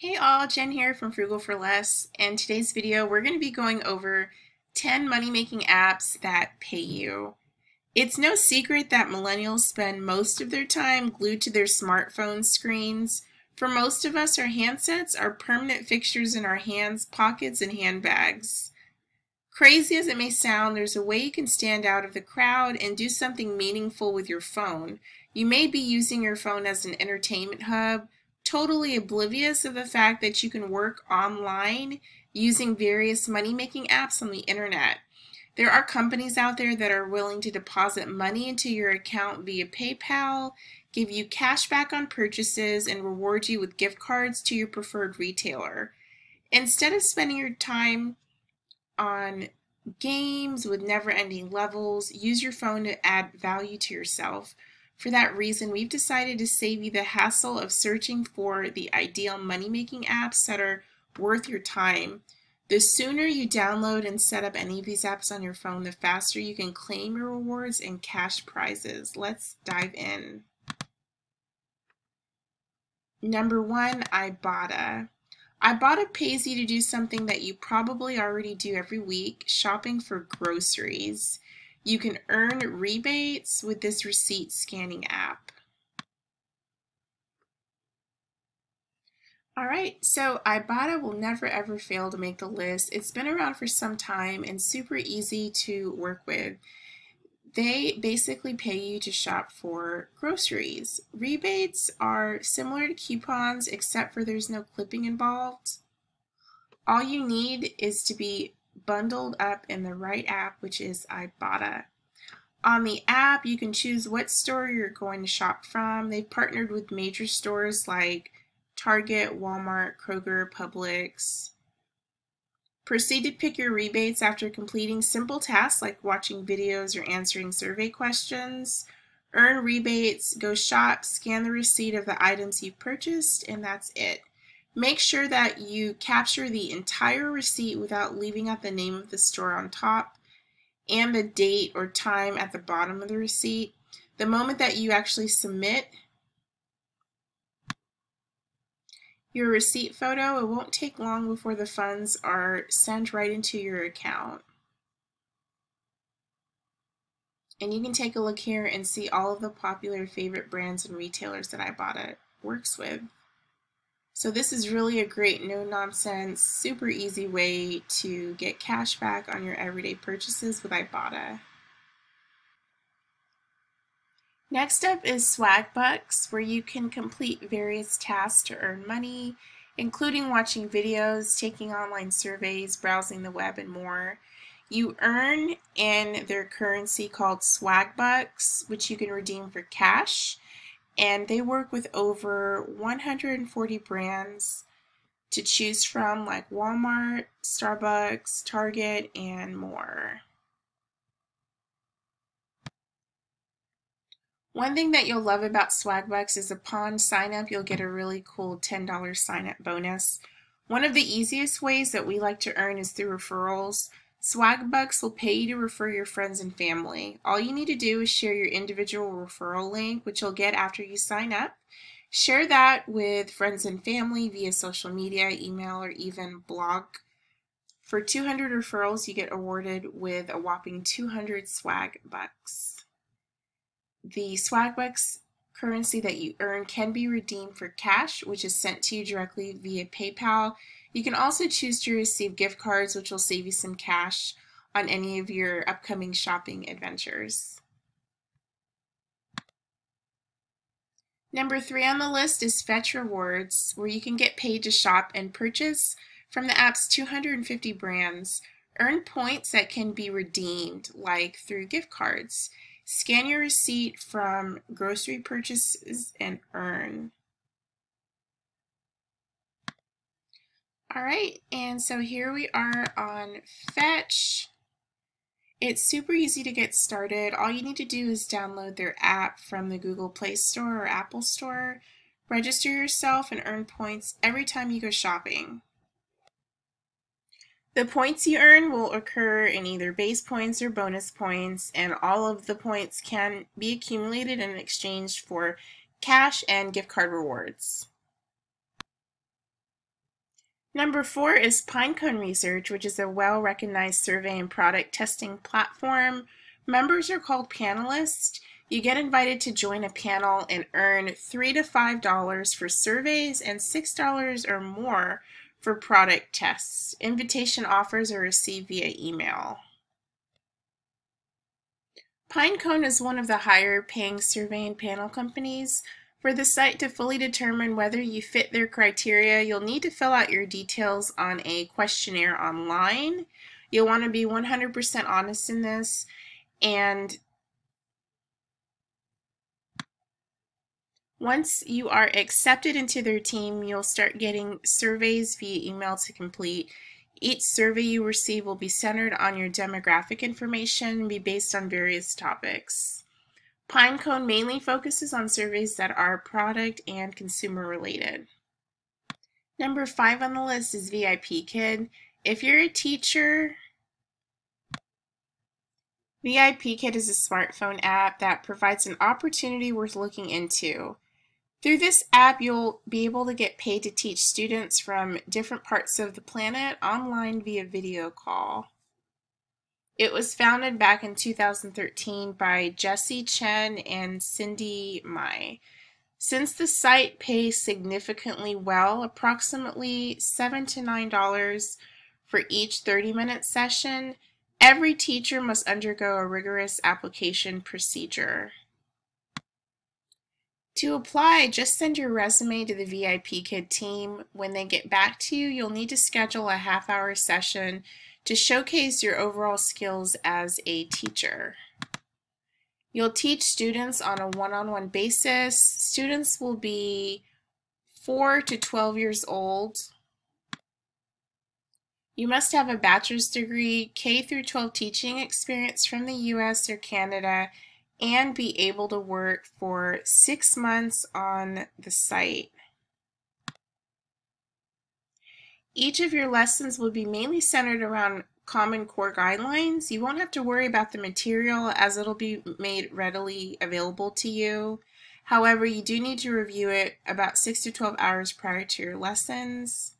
Hey all, Jen here from Frugal for Less. In today's video, we're going to be going over 10 money-making apps that pay you. It's no secret that millennials spend most of their time glued to their smartphone screens. For most of us, our handsets are permanent fixtures in our hands, pockets, and handbags. Crazy as it may sound, there's a way you can stand out of the crowd and do something meaningful with your phone. You may be using your phone as an entertainment hub, totally oblivious of the fact that you can work online using various money making apps on the internet. There are companies out there that are willing to deposit money into your account via PayPal, give you cash back on purchases, and reward you with gift cards to your preferred retailer. Instead of spending your time on games with never ending levels, use your phone to add value to yourself. For that reason, we've decided to save you the hassle of searching for the ideal money-making apps that are worth your time. The sooner you download and set up any of these apps on your phone, the faster you can claim your rewards and cash prizes. Let's dive in. Number one, Ibotta. Ibotta pays you to do something that you probably already do every week, shopping for groceries. You can earn rebates with this receipt scanning app. All right, so Ibotta will never ever fail to make the list. It's been around for some time and super easy to work with. They basically pay you to shop for groceries. Rebates are similar to coupons except for there's no clipping involved. All you need is to be bundled up in the right app, which is Ibotta. On the app, you can choose what store you're going to shop from. They've partnered with major stores like Target, Walmart, Kroger, Publix. Proceed to pick your rebates after completing simple tasks like watching videos or answering survey questions. Earn rebates, go shop, scan the receipt of the items you've purchased, and that's it. Make sure that you capture the entire receipt without leaving out the name of the store on top and the date or time at the bottom of the receipt. The moment that you actually submit your receipt photo, it won't take long before the funds are sent right into your account. And you can take a look here and see all of the popular favorite brands and retailers that I bought Ibotta works with. So this is really a great no-nonsense, super easy way to get cash back on your everyday purchases with Ibotta. Next up is Swagbucks, where you can complete various tasks to earn money, including watching videos, taking online surveys, browsing the web, and more. You earn in their currency called Swagbucks, which you can redeem for cash and they work with over 140 brands to choose from like Walmart, Starbucks, Target, and more. One thing that you'll love about Swagbucks is upon sign up, you'll get a really cool $10 sign up bonus. One of the easiest ways that we like to earn is through referrals. Swagbucks will pay you to refer your friends and family. All you need to do is share your individual referral link, which you'll get after you sign up. Share that with friends and family via social media, email, or even blog. For 200 referrals, you get awarded with a whopping 200 swag bucks. The swag bucks currency that you earn can be redeemed for cash, which is sent to you directly via PayPal you can also choose to receive gift cards, which will save you some cash on any of your upcoming shopping adventures. Number three on the list is Fetch Rewards, where you can get paid to shop and purchase from the app's 250 brands. Earn points that can be redeemed, like through gift cards. Scan your receipt from grocery purchases and earn. All right, and so here we are on Fetch. It's super easy to get started. All you need to do is download their app from the Google Play Store or Apple Store, register yourself, and earn points every time you go shopping. The points you earn will occur in either base points or bonus points, and all of the points can be accumulated and exchanged for cash and gift card rewards. Number four is Pinecone Research, which is a well recognized survey and product testing platform. Members are called panelists. You get invited to join a panel and earn three to five dollars for surveys and six dollars or more for product tests. Invitation offers are received via email. Pinecone is one of the higher paying survey and panel companies. For the site to fully determine whether you fit their criteria, you'll need to fill out your details on a questionnaire online. You'll want to be 100% honest in this and once you are accepted into their team, you'll start getting surveys via email to complete. Each survey you receive will be centered on your demographic information and be based on various topics. Pinecone mainly focuses on surveys that are product and consumer related. Number five on the list is VIP Kid. If you're a teacher, VIP Kid is a smartphone app that provides an opportunity worth looking into. Through this app, you'll be able to get paid to teach students from different parts of the planet online via video call. It was founded back in 2013 by Jesse Chen and Cindy Mai. Since the site pays significantly well, approximately 7 to $9 for each 30 minute session, every teacher must undergo a rigorous application procedure. To apply, just send your resume to the VIP Kid team. When they get back to you, you'll need to schedule a half hour session to showcase your overall skills as a teacher. You'll teach students on a one-on-one -on -one basis. Students will be 4 to 12 years old. You must have a bachelor's degree, K through 12 teaching experience from the US or Canada, and be able to work for six months on the site. Each of your lessons will be mainly centered around Common Core guidelines. You won't have to worry about the material as it'll be made readily available to you. However, you do need to review it about 6 to 12 hours prior to your lessons.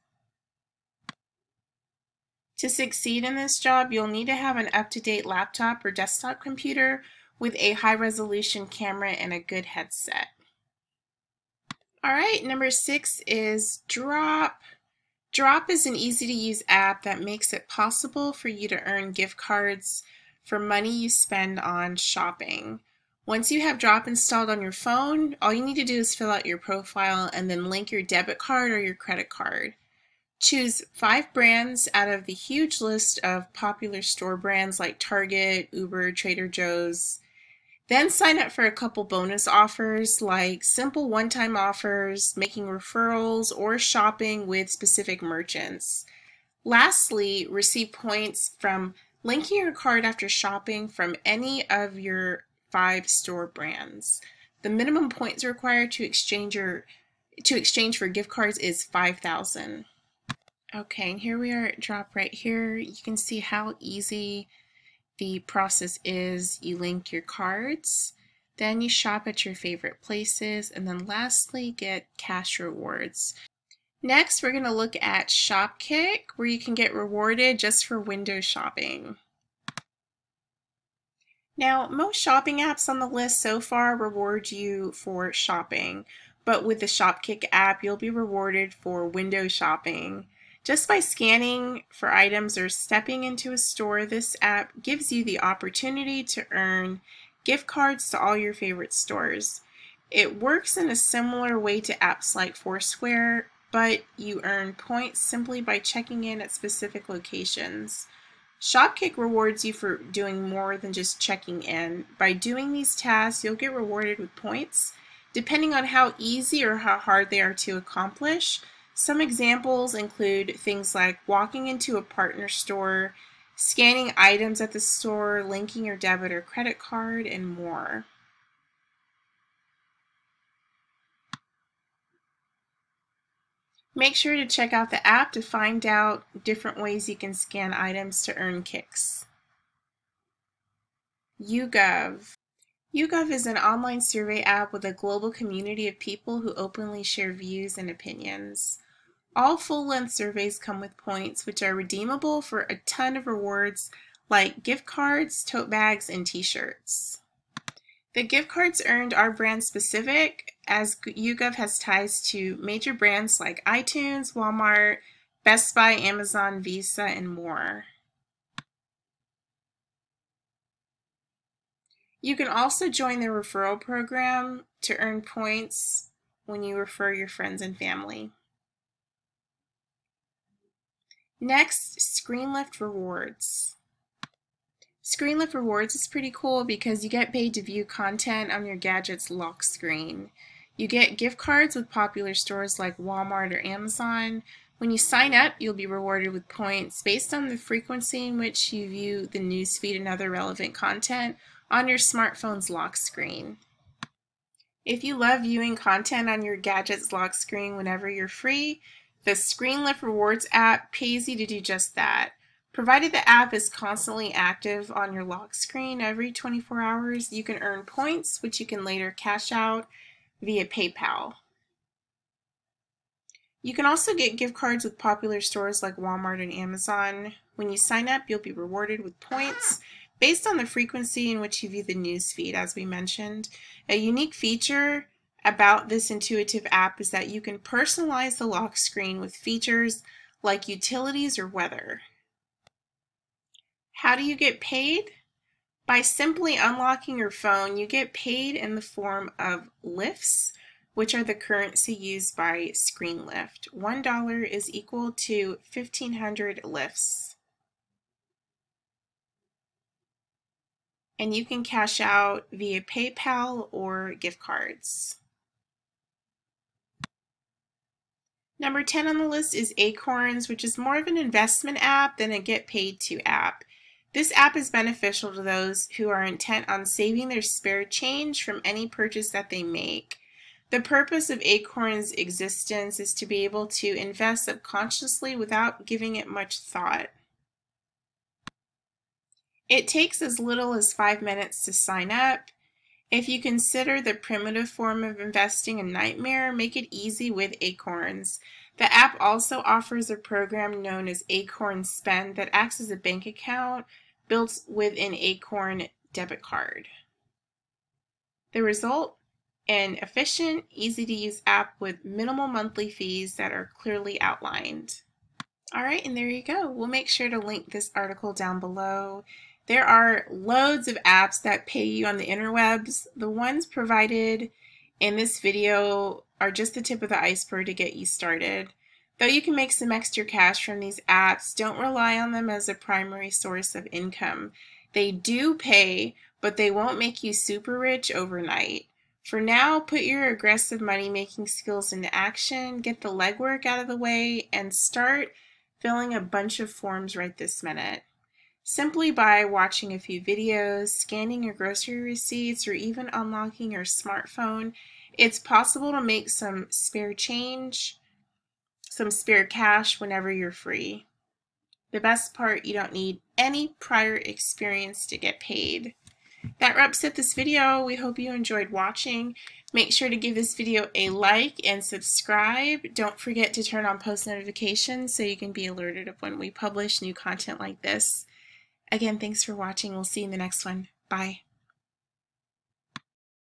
To succeed in this job, you'll need to have an up-to-date laptop or desktop computer with a high-resolution camera and a good headset. All right, number six is Drop. Drop is an easy to use app that makes it possible for you to earn gift cards for money you spend on shopping. Once you have Drop installed on your phone, all you need to do is fill out your profile and then link your debit card or your credit card. Choose five brands out of the huge list of popular store brands like Target, Uber, Trader Joe's, then sign up for a couple bonus offers like simple one-time offers, making referrals, or shopping with specific merchants. Lastly, receive points from linking your card after shopping from any of your five store brands. The minimum points required to exchange your to exchange for gift cards is 5,000. Okay, and here we are at drop right here. You can see how easy the process is you link your cards, then you shop at your favorite places, and then lastly get cash rewards. Next, we're going to look at Shopkick, where you can get rewarded just for window shopping. Now, most shopping apps on the list so far reward you for shopping, but with the Shopkick app, you'll be rewarded for window shopping. Just by scanning for items or stepping into a store, this app gives you the opportunity to earn gift cards to all your favorite stores. It works in a similar way to apps like Foursquare, but you earn points simply by checking in at specific locations. Shopkick rewards you for doing more than just checking in. By doing these tasks, you'll get rewarded with points. Depending on how easy or how hard they are to accomplish, some examples include things like walking into a partner store, scanning items at the store, linking your debit or credit card, and more. Make sure to check out the app to find out different ways you can scan items to earn kicks. YouGov. YouGov is an online survey app with a global community of people who openly share views and opinions. All full-length surveys come with points, which are redeemable for a ton of rewards like gift cards, tote bags, and t-shirts. The gift cards earned are brand specific as YouGov has ties to major brands like iTunes, Walmart, Best Buy, Amazon, Visa, and more. You can also join the referral program to earn points when you refer your friends and family. Next, ScreenLift Rewards. ScreenLift Rewards is pretty cool because you get paid to view content on your gadget's lock screen. You get gift cards with popular stores like Walmart or Amazon. When you sign up, you'll be rewarded with points based on the frequency in which you view the newsfeed and other relevant content on your smartphone's lock screen. If you love viewing content on your gadget's lock screen whenever you're free, the ScreenLift Rewards app pays you to do just that. Provided the app is constantly active on your lock screen every 24 hours, you can earn points, which you can later cash out via PayPal. You can also get gift cards with popular stores like Walmart and Amazon. When you sign up, you'll be rewarded with points based on the frequency in which you view the news feed, as we mentioned. A unique feature about this intuitive app is that you can personalize the lock screen with features like utilities or weather. How do you get paid? By simply unlocking your phone, you get paid in the form of lifts, which are the currency used by ScreenLift. $1 is equal to 1,500 lifts. And you can cash out via PayPal or gift cards. Number 10 on the list is Acorns, which is more of an investment app than a get paid to app. This app is beneficial to those who are intent on saving their spare change from any purchase that they make. The purpose of Acorn's existence is to be able to invest subconsciously without giving it much thought. It takes as little as five minutes to sign up. If you consider the primitive form of investing a nightmare, make it easy with Acorns. The app also offers a program known as Acorn Spend that acts as a bank account built with an Acorn debit card. The result? An efficient, easy to use app with minimal monthly fees that are clearly outlined. All right, and there you go. We'll make sure to link this article down below. There are loads of apps that pay you on the interwebs. The ones provided in this video are just the tip of the iceberg to get you started. Though you can make some extra cash from these apps, don't rely on them as a primary source of income. They do pay, but they won't make you super rich overnight. For now, put your aggressive money making skills into action, get the legwork out of the way, and start filling a bunch of forms right this minute. Simply by watching a few videos, scanning your grocery receipts, or even unlocking your smartphone, it's possible to make some spare change, some spare cash whenever you're free. The best part, you don't need any prior experience to get paid. That wraps up this video. We hope you enjoyed watching. Make sure to give this video a like and subscribe. Don't forget to turn on post notifications so you can be alerted of when we publish new content like this. Again, thanks for watching. We'll see you in the next one. Bye.